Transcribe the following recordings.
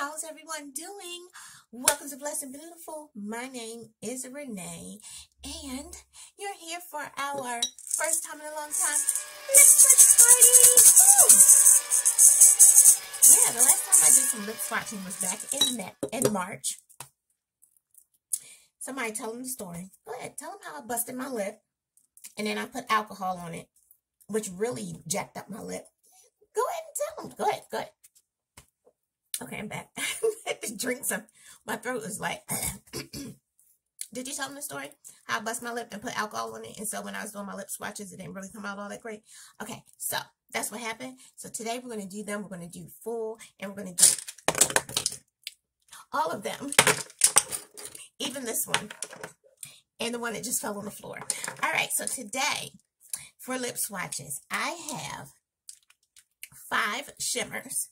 How's everyone doing? Welcome to Blessed and Bluetiful. My name is Renee, and you're here for our first time in a long time lip party. Yeah, the last time I did some lip swatching was back in in March. Somebody tell them the story. Go ahead, tell them how I busted my lip, and then I put alcohol on it, which really jacked up my lip. Go ahead and tell them. Go ahead, go ahead. Okay, I'm back. I had to drink some. My throat is like. Did you tell them the story? How I bust my lip and put alcohol on it, and so when I was doing my lip swatches, it didn't really come out all that great. Okay, so that's what happened. So today we're going to do them. We're going to do full, and we're going to do all of them, even this one, and the one that just fell on the floor. All right, so today for lip swatches, I have five shimmers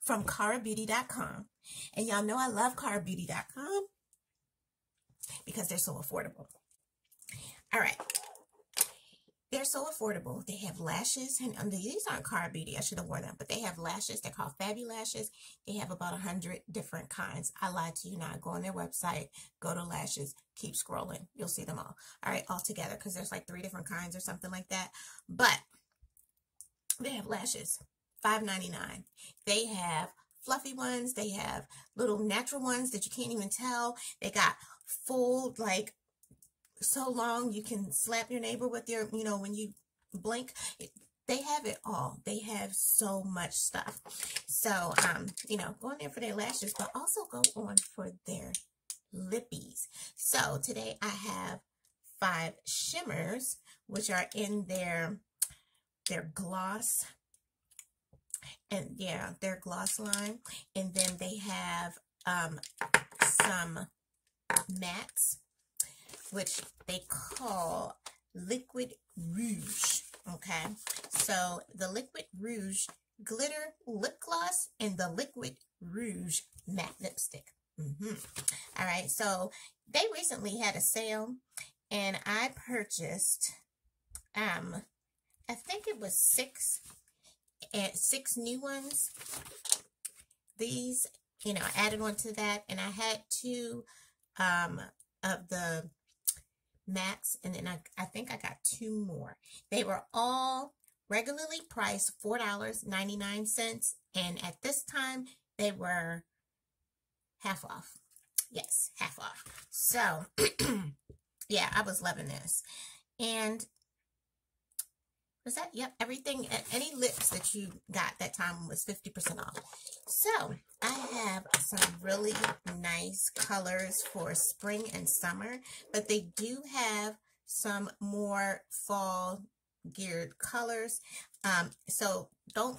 from KaraBeauty.com. And y'all know I love KaraBeauty.com because they're so affordable. All right. They're so affordable. They have lashes, and um, these aren't Kara Beauty. I should have worn them, but they have lashes. They're called Fabulashes. They have about a hundred different kinds. I lied to you not. Go on their website, go to lashes, keep scrolling. You'll see them all. All right, all together because there's like three different kinds or something like that. But they have lashes. $5.99. They have fluffy ones. They have little natural ones that you can't even tell. They got full, like, so long you can slap your neighbor with your, you know, when you blink. They have it all. They have so much stuff. So, um, you know, go there for their lashes, but also go on for their lippies. So today I have five shimmers, which are in their, their gloss and yeah, their gloss line. And then they have um, some mattes, which they call Liquid Rouge. Okay, so the Liquid Rouge Glitter Lip Gloss and the Liquid Rouge Matte Lipstick. Mm -hmm. All right, so they recently had a sale, and I purchased, um, I think it was six and six new ones. These, you know, I added one to that, and I had two um, of the mattes, and then I, I think I got two more. They were all regularly priced $4.99, and at this time, they were half off. Yes, half off. So, yeah, I was loving this. And was that? Yep. Everything, at any lips that you got that time was 50% off. So I have some really nice colors for spring and summer, but they do have some more fall geared colors. Um, so don't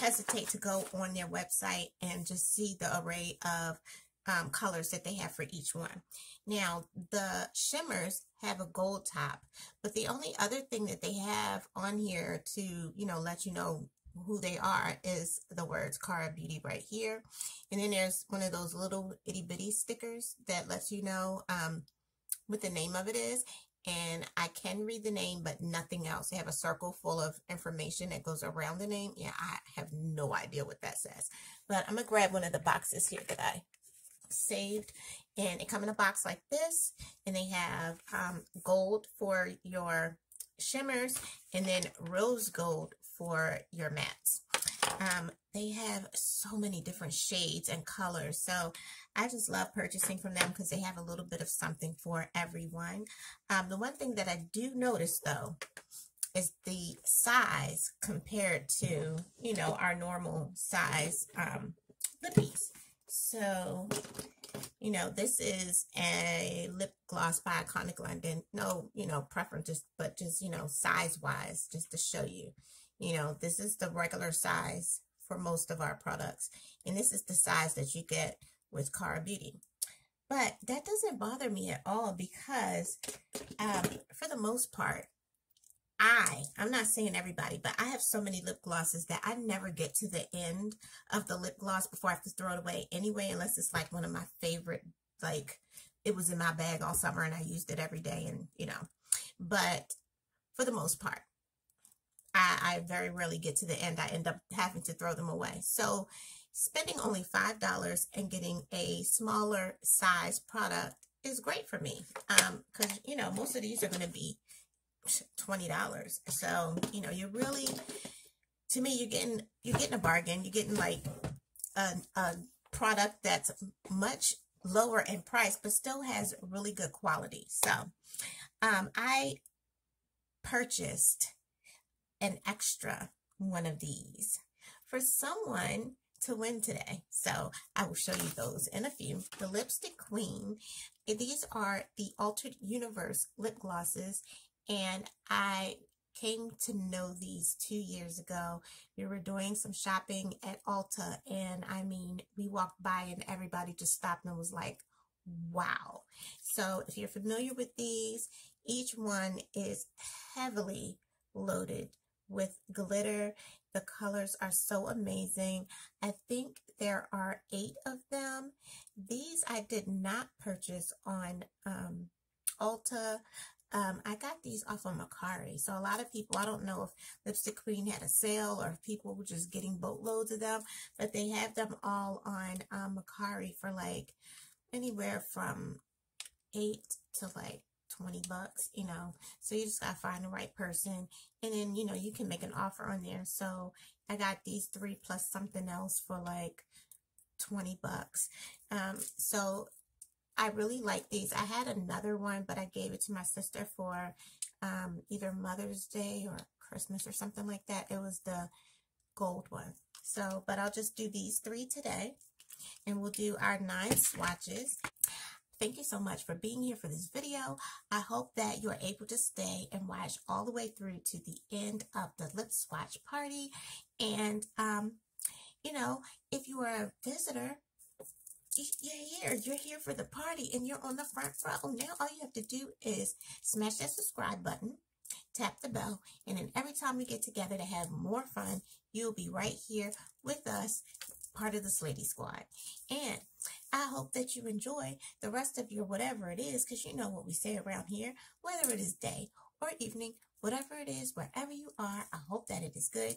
hesitate to go on their website and just see the array of um, colors that they have for each one. Now, the shimmers have a gold top, but the only other thing that they have on here to, you know, let you know who they are is the words Kara Beauty right here. And then there's one of those little itty bitty stickers that lets you know um, what the name of it is. And I can read the name, but nothing else. They have a circle full of information that goes around the name. Yeah, I have no idea what that says. But I'm going to grab one of the boxes here that I saved and it come in a box like this and they have um, gold for your shimmers and then rose gold for your mattes. Um, they have so many different shades and colors so I just love purchasing from them because they have a little bit of something for everyone. Um, the one thing that I do notice though is the size compared to you know our normal size um, lippies so, you know, this is a lip gloss by Iconic London. No, you know, preferences, but just, you know, size-wise, just to show you. You know, this is the regular size for most of our products. And this is the size that you get with Kara Beauty. But that doesn't bother me at all because um, for the most part, I, I'm not saying everybody, but I have so many lip glosses that I never get to the end of the lip gloss before I have to throw it away anyway, unless it's like one of my favorite, like it was in my bag all summer and I used it every day and, you know, but for the most part, I, I very rarely get to the end. I end up having to throw them away. So spending only $5 and getting a smaller size product is great for me. Um, cause you know, most of these are going to be $20. So, you know, you're really, to me, you're getting, you're getting a bargain. You're getting like a, a product that's much lower in price, but still has really good quality. So, um, I purchased an extra one of these for someone to win today. So I will show you those in a few. The Lipstick Queen. These are the Altered Universe lip glosses. And I came to know these two years ago. We were doing some shopping at Ulta. And I mean, we walked by and everybody just stopped and was like, wow. So if you're familiar with these, each one is heavily loaded with glitter. The colors are so amazing. I think there are eight of them. These I did not purchase on um, Ulta. Um, I got these off of Mercari. So a lot of people, I don't know if Lipstick Queen had a sale or if people were just getting boatloads of them, but they have them all on um, Mercari for like anywhere from eight to like 20 bucks, you know. So you just got to find the right person. And then, you know, you can make an offer on there. So I got these three plus something else for like 20 bucks. Um, so I really like these. I had another one, but I gave it to my sister for um, either Mother's Day or Christmas or something like that. It was the gold one. So, but I'll just do these three today. And we'll do our nine swatches. Thank you so much for being here for this video. I hope that you are able to stay and watch all the way through to the end of the lip swatch party. And, um, you know, if you are a visitor, you're here. You're here for the party and you're on the front row. Now all you have to do is smash that subscribe button, tap the bell, and then every time we get together to have more fun, you'll be right here with us, part of the Slaydee Squad. And I hope that you enjoy the rest of your whatever it is, because you know what we say around here, whether it is day or evening, whatever it is, wherever you are, I hope that it is good.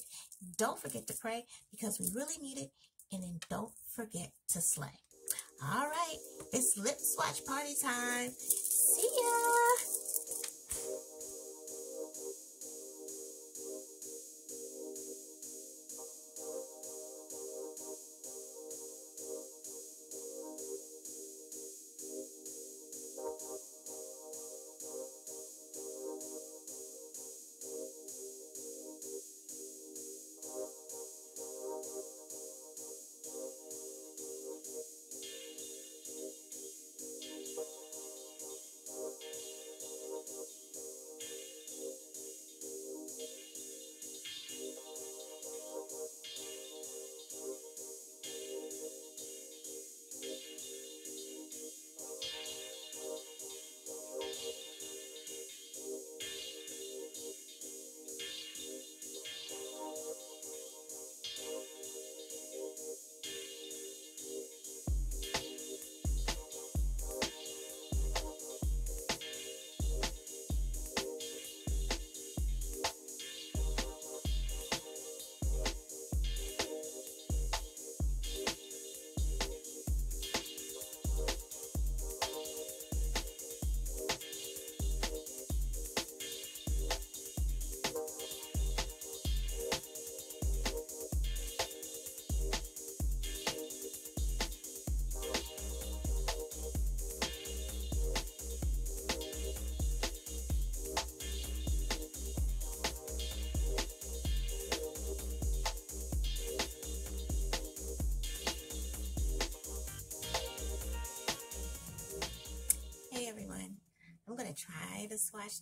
Don't forget to pray because we really need it. And then don't forget to slay. All right, it's lip swatch party time. See ya.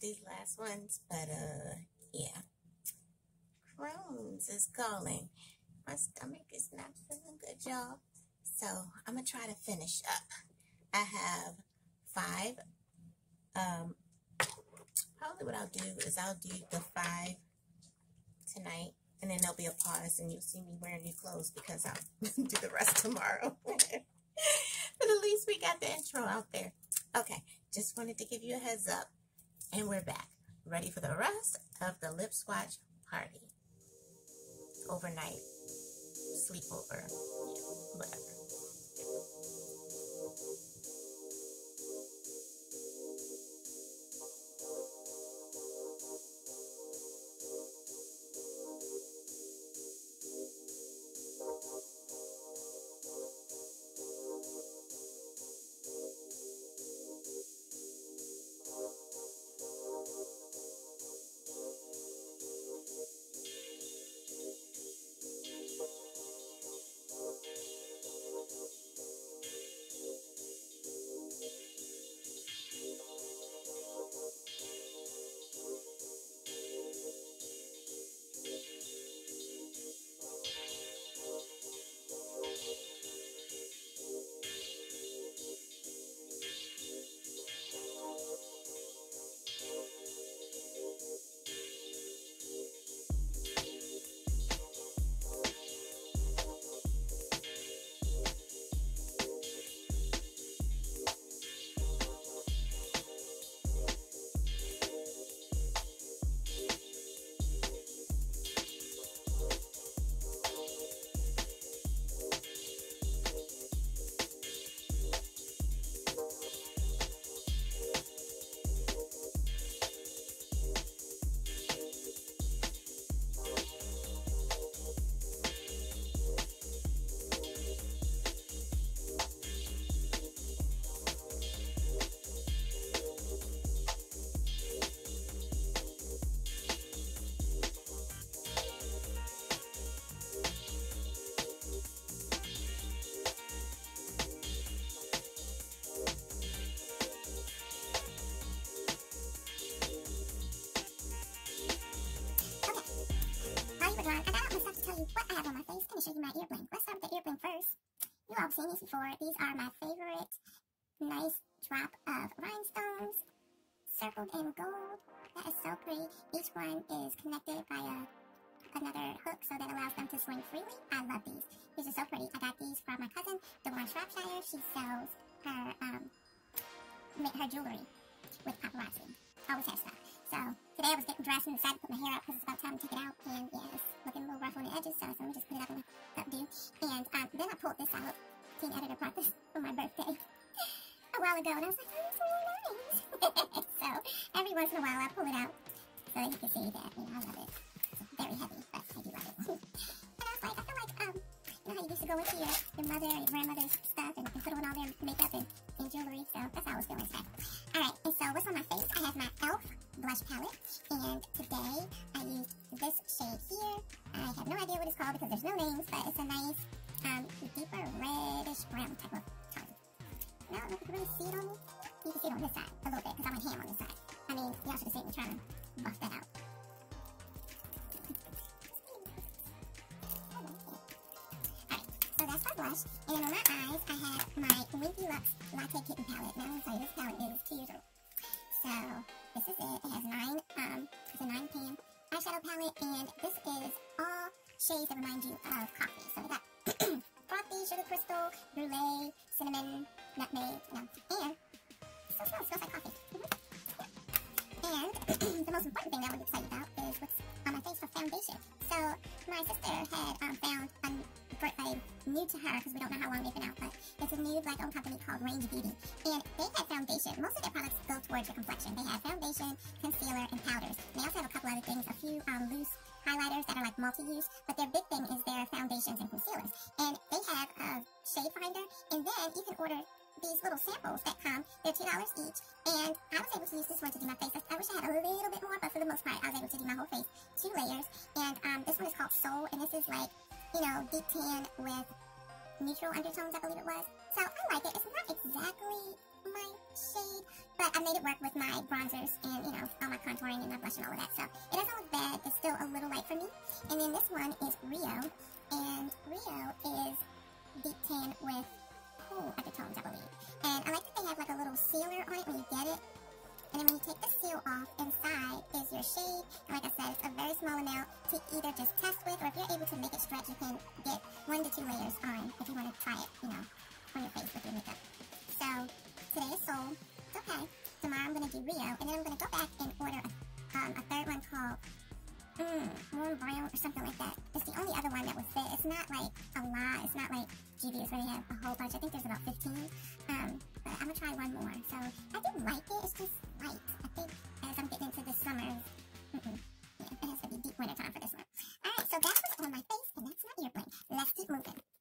These last ones, but uh, yeah. Crohn's is calling. My stomach is not feeling good, y'all. So I'm gonna try to finish up. I have five. Um, probably what I'll do is I'll do the five tonight, and then there'll be a pause, and you'll see me wearing new clothes because I'll do the rest tomorrow. but at least we got the intro out there. Okay, just wanted to give you a heads up. And we're back, ready for the rest of the lip swatch party. Overnight sleepover. You these are my favorite nice drop of rhinestones circled in gold. That is so pretty. Each one is connected by a another hook so that allows them to swing freely. I love these. These are so pretty. I got these from my cousin, Dewan Shropshire. She sells her um her jewelry with paparazzi. Always has stuff. So today I was getting dressed and decided to put my hair up because it's about time to take it out. And yeah, it's looking a little rough on the edges, so let me just put it up the updo. And um, then I pulled this out. Teen editor brought this for my birthday a while ago, and I was like, oh, really nice. so every once in a while I pull it out so that you can see that. You know, I love it. It's very heavy, but I do love it. and I was like, I feel like, um, you know how you used to go into your, your mother or your grandmother's stuff and, and put on all their makeup and, and jewelry. So that's how I was feeling today. Alright, and so what's on my face? I have my e.l.f. blush palette. And today I used this shade here. I have no idea what it's called because there's no names, but it's a nice, um, deeper reddish brown type of tone. No, I don't know if you can really see it on me. You can see it on this side a little bit because I went ham on this side. I mean, y'all should have seen me trying to buff that out. So that's my blush. And then on my eyes, I have my Winky Lux Latte Kitten palette. Now, I'm sorry, this palette is two years old. So, this is it. It has nine, um, it's a nine pan eyeshadow palette, and this is all shades that remind you of coffee. So, we got frothy, sugar crystal, brulee, cinnamon, nutmeg, know, and still smells, smells like coffee. Mm -hmm. And the most important thing that I want to tell you about is what's on my face for foundation. So, my sister had um, found a like new to her because we don't know how long they've been out, but it's a new black owned company called Range Beauty. And they have foundation. Most of their products go towards your complexion. They have foundation, concealer, and powders. And they also have a couple other things, a few um, loose highlighters that are like multi-use, but their big thing is their foundations and concealers. And they have a shade finder, and then you can order these little samples that come. They're $2 each, and I was able to use this one to do my face. I wish I had a little bit more, but for the most part, I was able to do my whole face. Two layers, and um, this one is called Soul, and this is like you know, deep tan with neutral undertones, I believe it was. So I like it. It's not exactly my shade, but I made it work with my bronzers and, you know, all my contouring and my blush and all of that. So it doesn't look bad. It's still a little light for me. And then this one is Rio, and Rio is deep tan with cool undertones, I believe. And I like that they have like a little sealer on it when you get it. And then when you take the seal off, inside is your shade. And like I said, it's a very small amount to either just test with, or if you're able to make it stretch, you can get one to two layers on if you want to try it, you know, on your face with your makeup. So, today is Soul. It's okay. Tomorrow I'm going to do Rio, and then I'm going to go back and order a, um, a third one called mm, warm brown or something like that. It's the only other one that would fit. It's not like a lot. It's not like Juvia's where they have a whole bunch. I think there's about 15. Um, but I'm gonna try one more. So I do like it. It's just light. I think as I'm getting into the summer, mm -mm, yeah, it has to be deep winter time for this one. All right, so that was on my face, and that's my bling. Let's keep moving.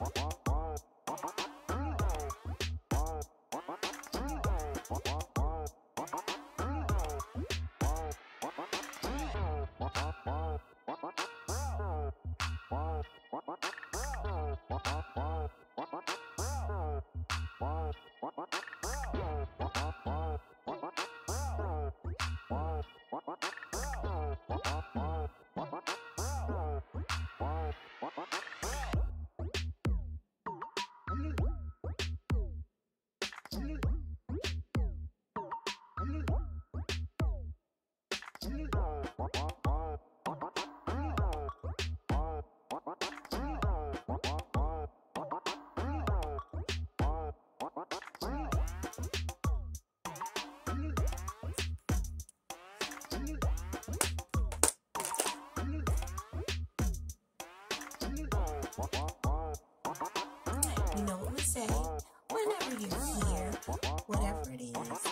What? You know what we say? Whenever you hear, whatever it is,